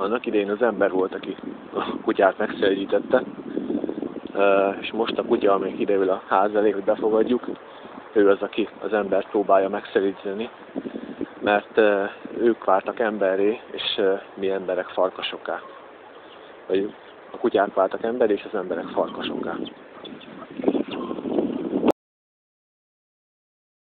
Annak idején az ember volt, aki a kutyát megszelídítette, és most a kutya, amely ideül a ház elé, hogy befogadjuk, ő az, aki az embert próbálja megszeríteni, mert ők váltak emberré, és mi emberek farkasokká. Vagy a kutyák váltak emberré, és az emberek farkasokká.